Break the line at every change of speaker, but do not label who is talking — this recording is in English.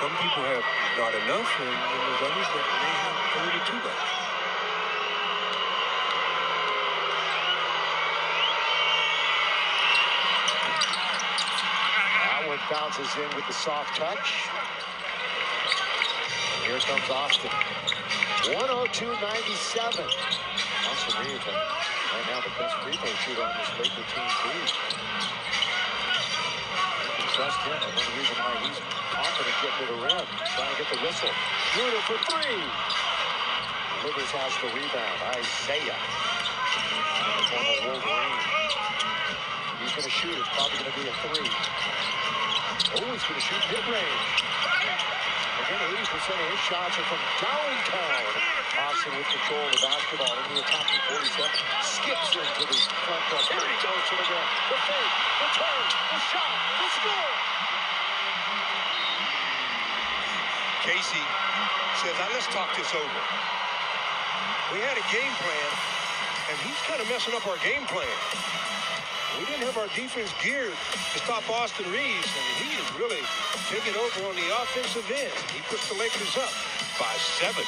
some people have not enough, and, there's others that may have a little too much.
That one bounces in with the soft touch. And Here comes Austin. 102.97. Austin Reaves, right now the best free throw shooter on this Laker team, too. Trust him. One reason why he's getting the rim, trying to get the whistle. Bruder for three. Livers has the rebound. Isaiah. The former Wolverine. He's going to shoot. It's probably going to be a three. Oh, he's going to shoot mid-range. Again, 80% of his shots are from downtown. Austin with control of the basketball into the attacking 47. Skips into the front court. Here he goes to the rim. The fake, the turn, the shot, the score.
Casey says, now let's talk this over. We had a game plan, and he's kind of messing up our game plan. We didn't have our defense geared to stop Austin Reaves, and he is really taking over on the offensive end. He puts the Lakers up by seven.